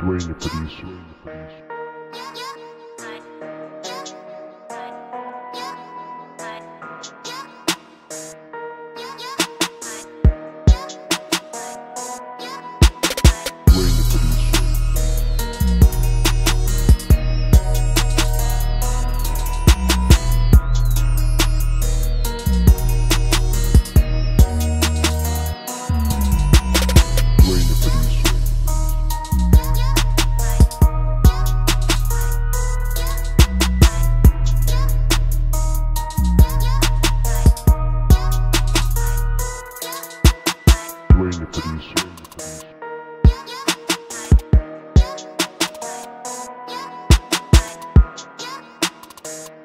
Dwayne, the isso. Thank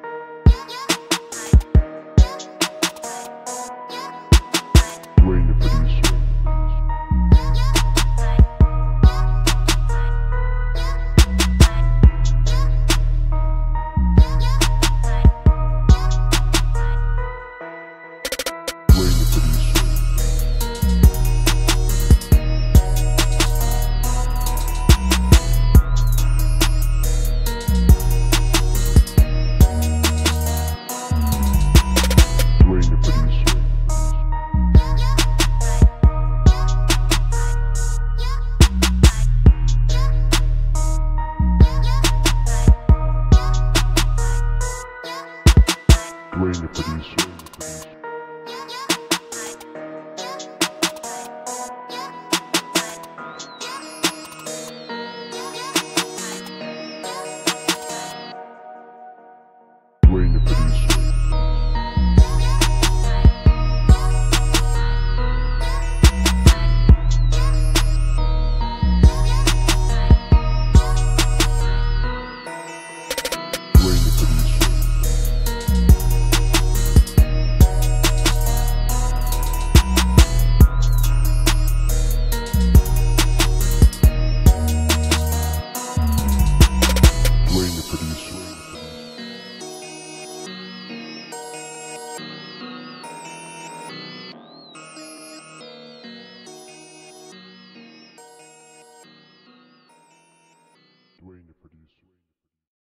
Rain the producer.